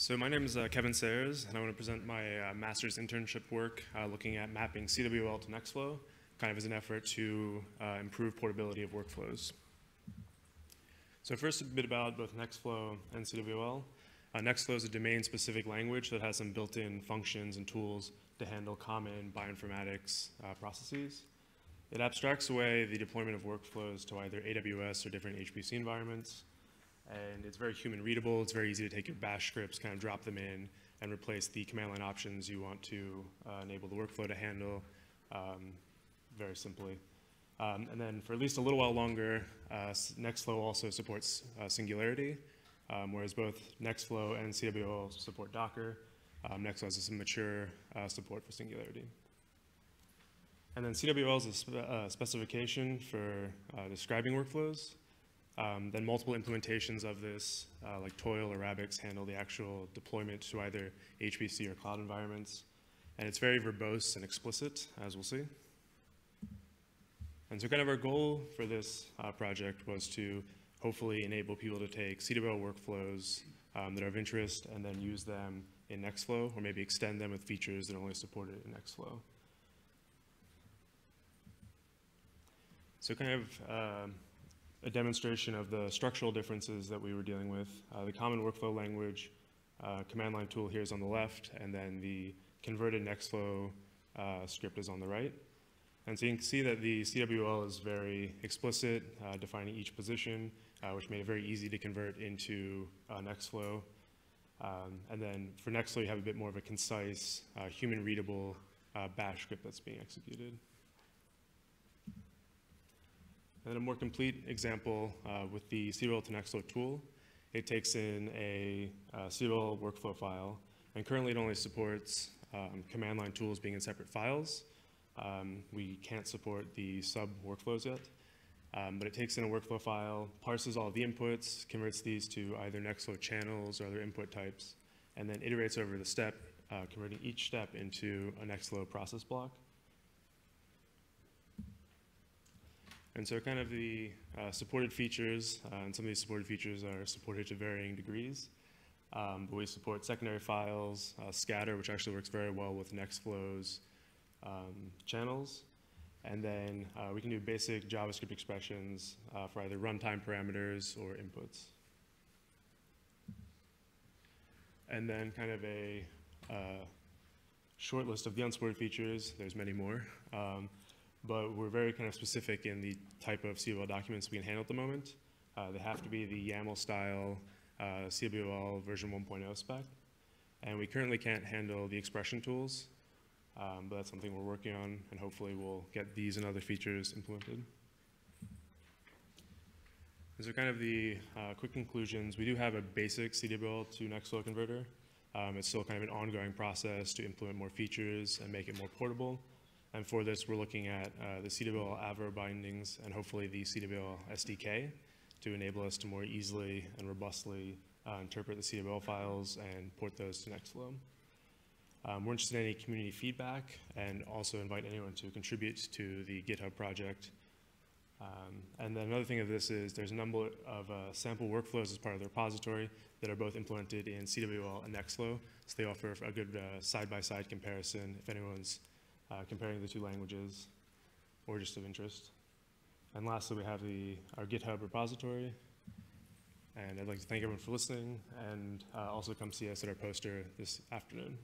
So my name is uh, Kevin Sayers, and I want to present my uh, master's internship work uh, looking at mapping CWL to Nextflow, kind of as an effort to uh, improve portability of workflows. So first, a bit about both Nextflow and CWL. Uh, Nextflow is a domain-specific language that has some built-in functions and tools to handle common bioinformatics uh, processes. It abstracts away the deployment of workflows to either AWS or different HPC environments, and it's very human readable. It's very easy to take your bash scripts, kind of drop them in, and replace the command line options you want to uh, enable the workflow to handle um, very simply. Um, and then for at least a little while longer, uh, Nextflow also supports uh, Singularity, um, whereas both Nextflow and CWL support Docker. Um, Nextflow has some mature uh, support for Singularity. And then CWL is a spe uh, specification for uh, describing workflows. Um, then multiple implementations of this, uh, like Toil or Rabix, handle the actual deployment to either HPC or cloud environments. And it's very verbose and explicit, as we'll see. And so kind of our goal for this uh, project was to hopefully enable people to take CWL workflows um, that are of interest and then use them in Nextflow, or maybe extend them with features that are only supported in Nextflow. So kind of um, a demonstration of the structural differences that we were dealing with. Uh, the common workflow language uh, command line tool here is on the left, and then the converted Nextflow uh, script is on the right. And so you can see that the CWL is very explicit, uh, defining each position, uh, which made it very easy to convert into uh, Nextflow. Um, and then for Nextflow, you have a bit more of a concise, human readable bash script that's being executed. And a more complete example uh, with the CWL to Nextflow tool. It takes in a uh, CWL workflow file, and currently it only supports um, command line tools being in separate files. Um, we can't support the sub workflows yet, um, but it takes in a workflow file, parses all the inputs, converts these to either Nextflow channels or other input types, and then iterates over the step, uh, converting each step into a Nextflow process block. And so kind of the uh, supported features, uh, and some of these supported features are supported to varying degrees. Um, but we support secondary files, uh, scatter, which actually works very well with Nextflow's um, channels. And then uh, we can do basic JavaScript expressions uh, for either runtime parameters or inputs. And then kind of a uh, short list of the unsupported features. There's many more. Um, but we're very kind of specific in the type of CWL documents we can handle at the moment. Uh, they have to be the YAML style uh, version 1.0 spec. And we currently can't handle the expression tools, um, but that's something we're working on, and hopefully we'll get these and other features implemented. These are kind of the uh, quick conclusions. We do have a basic CWL to Nextflow converter. Um, it's still kind of an ongoing process to implement more features and make it more portable. And for this, we're looking at uh, the CWL Avro bindings and hopefully the CWL SDK to enable us to more easily and robustly uh, interpret the CWL files and port those to Nextflow. Um, we're interested in any community feedback and also invite anyone to contribute to the GitHub project. Um, and then another thing of this is there's a number of uh, sample workflows as part of the repository that are both implemented in CWL and Nextflow. So they offer a good uh, side-by-side uh, -side comparison if anyone's uh, comparing the two languages or just of interest. And lastly, we have the, our GitHub repository. And I'd like to thank everyone for listening and uh, also come see us at our poster this afternoon.